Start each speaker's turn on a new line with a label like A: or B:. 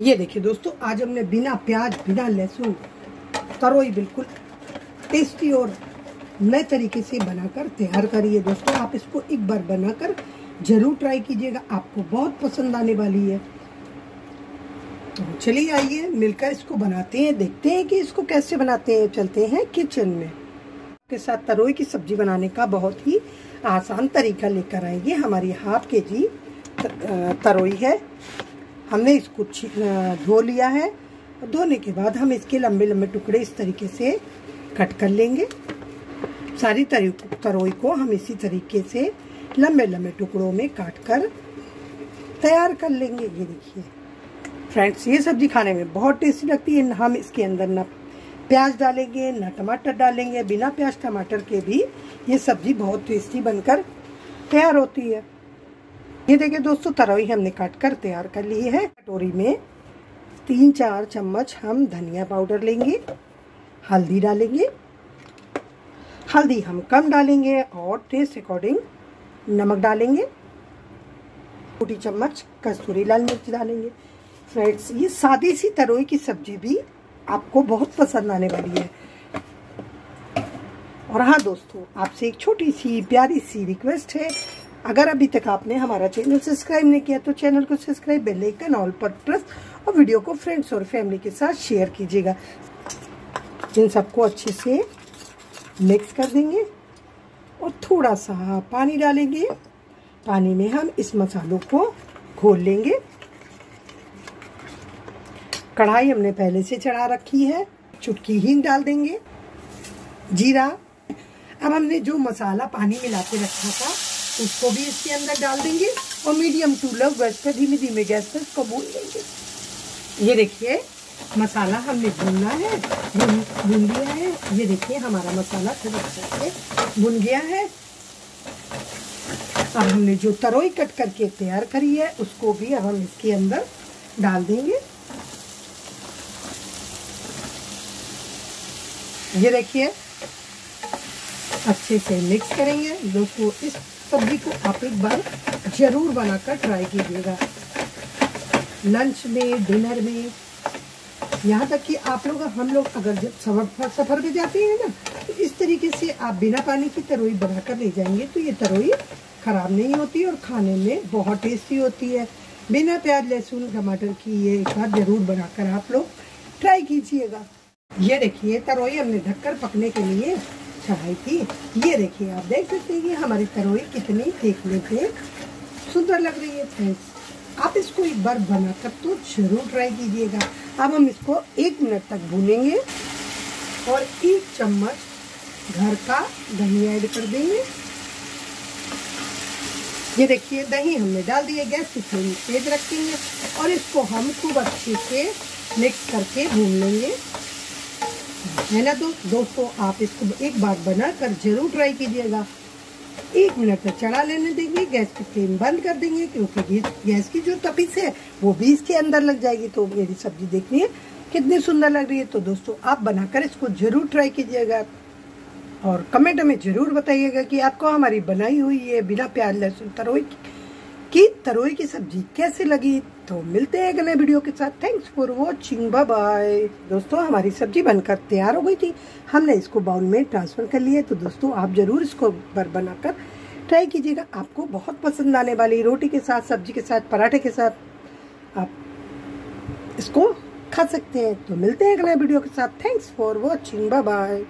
A: ये देखिए दोस्तों, आज हमने बिना प्याज, बिना लहसुन, तरोई बिल्कुल टेस्टी और नए तरीके से बनाकर तैयार करिए। दोस्तों, आप इसको एक बार बनाकर ज़रूर ट्राई कीजिएगा। आपको बहुत पसंद आने वाली है। तो चलिए आइए, मिलकर इसको बनाते हैं, देखते हैं कि इसको कैसे बनाते हैं। चलते हैं किचन में। के साथ तरोई की सब्ज़ी बनाने का बहुत ही आसान तरीका लेकर आएँगे। हमारी हाफ़ के जी तरोई है। हमने इसको धो लिया है। धोने के बाद हम इसके लंबे लंबे टुकड़े इस तरीके से कट कर लेंगे। सारी तरोई को हम इसी तरीके से लंबे लंबे टुकड़ों में काट कर तैयार कर लेंगे। ये देखिए, फ्रेंड्स, ये सब्ज़ी खाने में बहुत टेस्टी लगती है। हम इसके अंदर ना प्याज डालेंगे, ना टमाटर डालेंगे। बिना प्याज, टमाटर के भी ये सब्ज़ी बहुत टेस्टी बनकर तैयार होती है। ये देखिए दोस्तों, तरोई हमने काट कर तैयार कर ली है। कटोरी में तीन चार चम्मच हम धनिया पाउडर लेंगे, हल्दी डालेंगे। हल्दी हम कम डालेंगे और टेस्ट अकॉर्डिंग नमक डालेंगे। छोटी चम्मच कस्तूरी लाल मिर्च डालेंगे। फ्रेंड्स ये सादी सी तरोई की सब्ज़ी भी आपको बहुत पसंद आने वाली है। और हाँ दोस्तों, आपसे एक छोटी सी प्यारी सी रिक्वेस्ट है। अगर अभी तक आपने हमारा चैनल सब्सक्राइब नहीं किया तो चैनल को सब्सक्राइब, बेल आइकन, ऑल पर प्रेस और वीडियो को फ्रेंड्स और फैमिली के साथ शेयर कीजिएगा। इन सबको अच्छे से मिक्स कर देंगे और थोड़ा सा पानी डालेंगे। पानी में हम इस मसालों को घोल लेंगे। कढ़ाई हमने पहले से चढ़ा रखी है। चुटकी हींग डाल देंगे। जीरा। अब हमने जो मसाला पानी मिला के रखा था उसको भी इसके अंदर डाल देंगे और मीडियम टू लो गैस पर धीमे धीमे गैस पर इसको भून लेंगे। ये देखिए, मसाला हमने भूनना है, भून भून लिया है। ये देखिए, हमारा मसाला थोड़ा से भुन गया है। अब हमने जो तरोई कट करके तैयार करी है, उसको भी अब हम इसके अंदर डाल देंगे। ये देखिए, अच्छे से मिक्स करेंगे। दोस्तों, इस सब्ज़ी को आप एक बार ज़रूर बनाकर ट्राई कीजिएगा। लंच में, डिनर में, यहाँ तक कि आप लोग, हम लोग अगर जब सफ़र सफ़र में जाते हैं ना तो इस तरीके से आप बिना पानी की तरोई बनाकर ले जाएँगे तो ये तरोई ख़राब नहीं होती और खाने में बहुत टेस्टी होती है। बिना प्याज, लहसुन, टमाटर की ये एक बार ज़रूर बनाकर आप लोग ट्राई कीजिएगा। ये देखिए, तरोई हमने ढककर पकने के लिए चढ़ाई थी। ये देखिए, आप देख सकते हैं कि हमारी तरोई कितनी देखने पे सुंदर लग रही है फ्रेंड्स आप इसको एक बार बनाकर तो ज़रूर ट्राई कीजिएगा। अब हम इसको एक मिनट तक भूनेंगे और एक चम्मच घर का दही ऐड कर देंगे। ये देखिए, दही हमने डाल दिए गैस की फ्लेम तेज रखेंगे और इसको हम खूब अच्छे से मिक्स करके भून लेंगे। है ना तो दोस्तों, आप इसको एक बार बनाकर ज़रूर ट्राई कीजिएगा। एक मिनट तक चढ़ा लेने देंगे, गैस की फ्लेम बंद कर देंगे, क्योंकि गैस की जो तपिस है, वो भी इसके अंदर लग जाएगी। तो मेरी सब्ज़ी देखनी है, कितनी सुंदर लग रही है। तो दोस्तों, आप बनाकर इसको ज़रूर ट्राई कीजिएगा। और कमेंट में ज़रूर बताइएगा कि आपको हमारी बनाई हुई है बिना प्याज लहसुन तरोई की तरोई की सब्ज़ी कैसे लगी? तो मिलते हैं अगले वीडियो के साथ। Thanks for watching bye bye दोस्तों, हमारी सब्ज़ी बनकर तैयार हो गई थी। हमने इसको बाउल में ट्रांसफ़र कर लिया तो दोस्तों, आप ज़रूर इसको बर बनाकर ट्राई कीजिएगा। आपको बहुत पसंद आने वाली रोटी के साथ, सब्ज़ी के साथ, पराठे के साथ, आप इसको खा सकते हैं। तो मिलते हैं अगले वीडियो के साथ। Thanks for watching bye bye